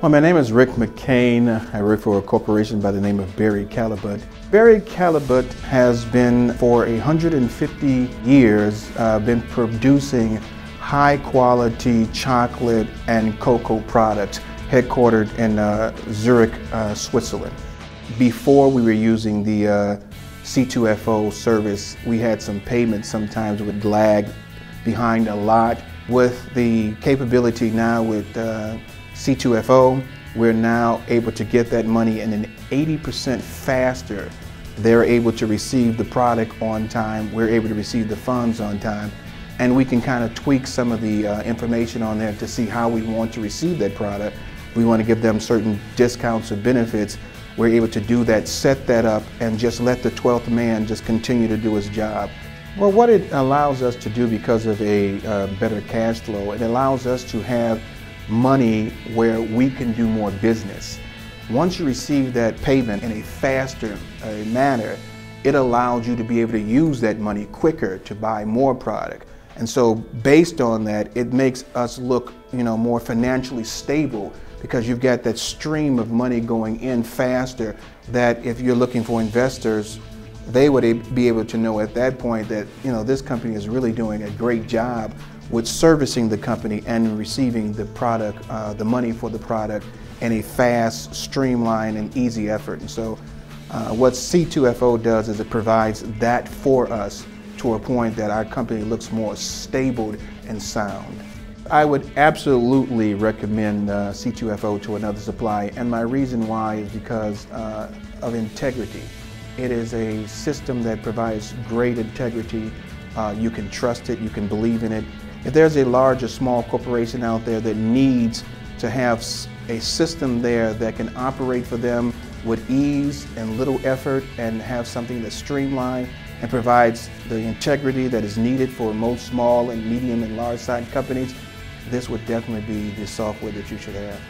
Well, my name is Rick McCain. I work for a corporation by the name of Barry Callebaut. Barry Callebaut has been for 150 years uh, been producing high quality chocolate and cocoa products headquartered in uh, Zurich, uh, Switzerland. Before we were using the uh, C2FO service, we had some payments sometimes would lag behind a lot. With the capability now with uh, C2FO, we're now able to get that money and then 80% faster. They're able to receive the product on time. We're able to receive the funds on time. And we can kind of tweak some of the uh, information on there to see how we want to receive that product. We want to give them certain discounts or benefits. We're able to do that, set that up, and just let the 12th man just continue to do his job. Well, what it allows us to do because of a uh, better cash flow, it allows us to have money where we can do more business. Once you receive that payment in a faster uh, manner, it allows you to be able to use that money quicker to buy more product. And so based on that, it makes us look, you know, more financially stable because you've got that stream of money going in faster that if you're looking for investors, they would be able to know at that point that, you know, this company is really doing a great job with servicing the company and receiving the product, uh, the money for the product in a fast, streamlined, and easy effort. And so uh, what C2FO does is it provides that for us to a point that our company looks more stable and sound. I would absolutely recommend uh, C2FO to another supplier, and my reason why is because uh, of integrity. It is a system that provides great integrity. Uh, you can trust it, you can believe in it, if there's a large or small corporation out there that needs to have a system there that can operate for them with ease and little effort and have something that's streamlined and provides the integrity that is needed for most small and medium and large sized companies, this would definitely be the software that you should have.